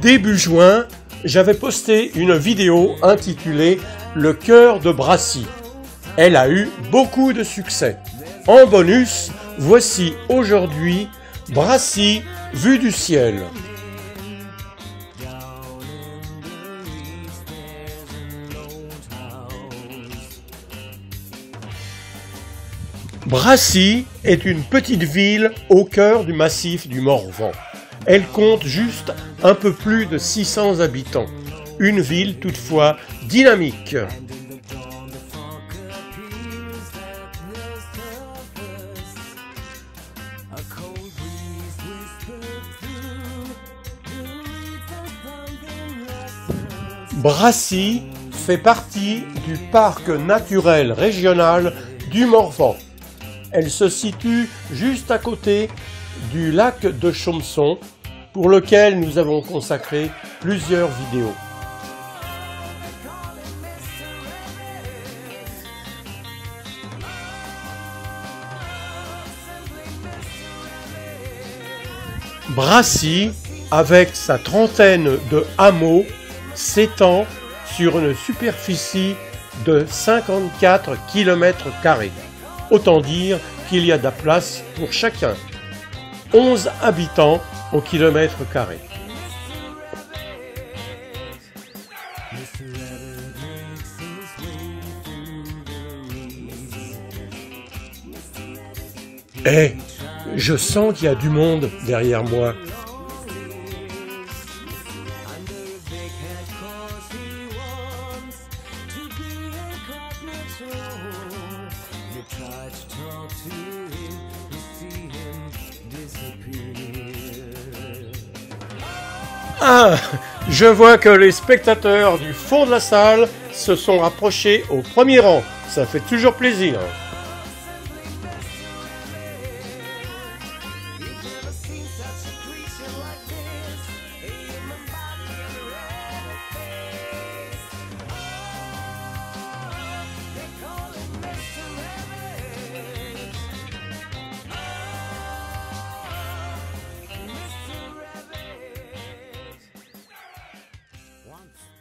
Début juin, j'avais posté une vidéo intitulée Le cœur de Brassy. Elle a eu beaucoup de succès. En bonus, voici aujourd'hui Brassy vue du ciel. Brassy est une petite ville au cœur du massif du Morvan. Elle compte juste un peu plus de 600 habitants. Une ville toutefois dynamique. Brassy fait partie du parc naturel régional du Morvan. Elle se situe juste à côté du lac de Chaumson, pour lequel nous avons consacré plusieurs vidéos. Brassy, avec sa trentaine de hameaux, s'étend sur une superficie de 54 km. Autant dire qu'il y a de la place pour chacun. 11 habitants au kilomètre carré. Eh, je sens qu'il y a du monde derrière moi. Ah, je vois que les spectateurs du fond de la salle se sont rapprochés au premier rang. Ça fait toujours plaisir. month.